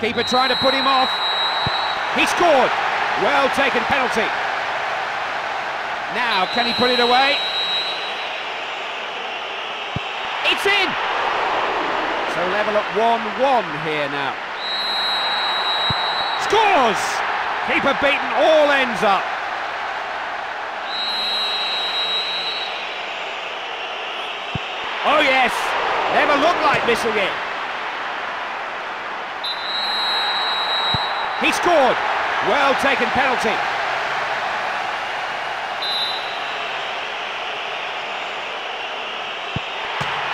Keeper trying to put him off. He scored. Well taken penalty. Now, can he put it away? It's in! So level at 1-1 here now. Scores! Keeper beaten, all ends up. Oh yes, never looked like missing it. He scored. Well taken penalty.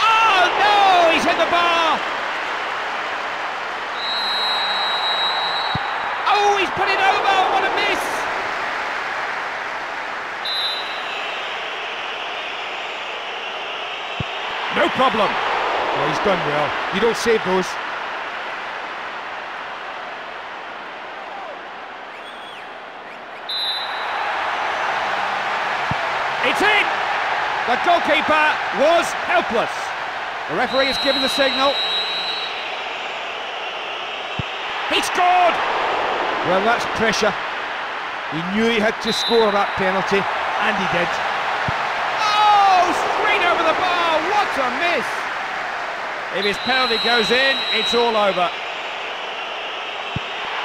Oh no, he's hit the bar. Oh, he's put it over. What a miss. No problem. Oh, he's done well. You don't save those. It's in! The goalkeeper was helpless. The referee has given the signal. He scored! Well, that's pressure. He knew he had to score that penalty, and he did. Oh, straight over the bar. What a miss! If his penalty goes in, it's all over.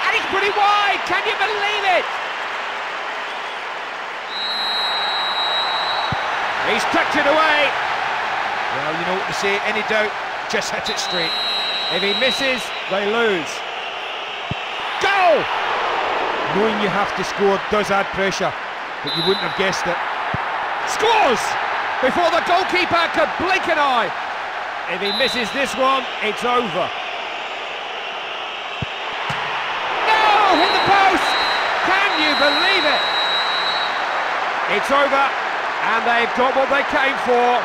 And he's pretty wide. Can you believe it? He's tucked it away. Well, you know what to say. Any doubt, just hit it straight. If he misses, they lose. Goal! Knowing you have to score does add pressure, but you wouldn't have guessed it. Scores! Before the goalkeeper could blink an eye. If he misses this one, it's over. No! Hit the post! Can you believe it? It's over, and they've got what they came for.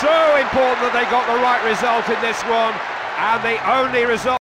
So important that they got the right result in this one, and the only result.